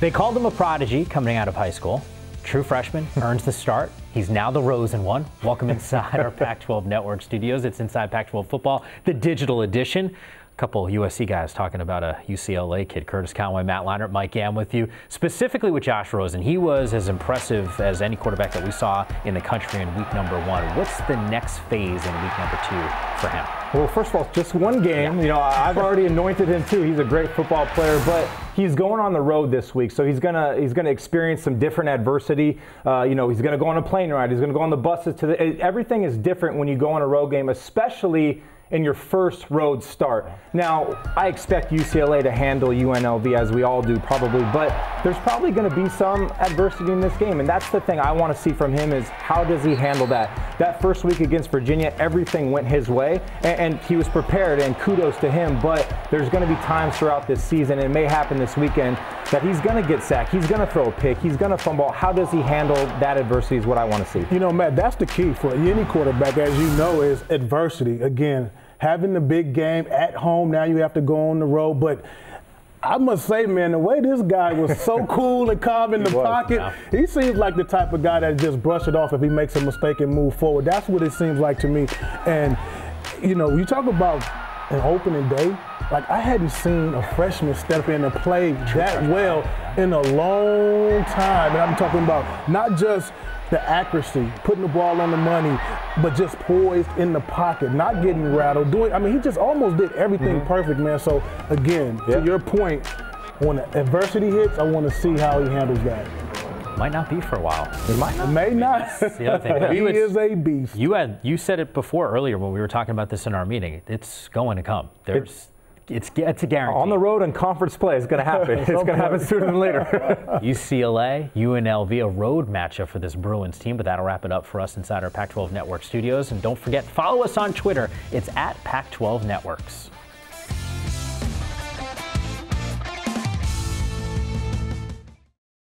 They called him a prodigy coming out of high school. True freshman earns the start. He's now the Rosen one. Welcome inside our Pac 12 Network studios. It's Inside Pac 12 Football, the digital edition couple USC guys talking about a UCLA kid, Curtis Conway, Matt Leinart, Mike Yam with you, specifically with Josh Rosen. He was as impressive as any quarterback that we saw in the country in week number one. What's the next phase in week number two for him? Well, first of all, just one game. You know, I've already anointed him too. He's a great football player, but he's going on the road this week, so he's gonna he's gonna experience some different adversity. Uh, you know, he's gonna go on a plane ride. He's gonna go on the buses. To the everything is different when you go on a road game, especially in your first road start. Now, I expect UCLA to handle UNLV as we all do probably, but there's probably going to be some adversity in this game, and that's the thing I want to see from him is how does he handle that? That first week against Virginia, everything went his way, and, and he was prepared, and kudos to him, but there's going to be times throughout this season, and it may happen this weekend, that he's going to get sacked, he's going to throw a pick, he's going to fumble. How does he handle that adversity is what I want to see. You know, Matt, that's the key for any quarterback, as you know, is adversity. Again, having the big game at home. Now you have to go on the road, but. I must say, man, the way this guy was so cool and calm in the was, pocket, yeah. he seems like the type of guy that just brush it off if he makes a mistake and move forward. That's what it seems like to me. And, you know, you talk about an opening day, like I hadn't seen a freshman step in and play that well in a long time. And I'm talking about not just the accuracy, putting the ball on the money, but just poised in the pocket, not getting rattled. Doing, I mean, he just almost did everything mm-hmm. perfect, man. So again, yeah. to your point, when adversity hits, I want to see how he handles that. Might not be for a while. It might not. May not. the other thing. he is a beast. You had you said it before earlier when we were talking about this in our meeting. It's going to come. There's it's, it's a guarantee. On the road and conference play is going to happen. it's going to happen sooner than later. UCLA, UNLV, a road matchup for this Bruins team, but that'll wrap it up for us inside our Pac 12 Network studios. And don't forget, follow us on Twitter. It's at Pac 12 Networks.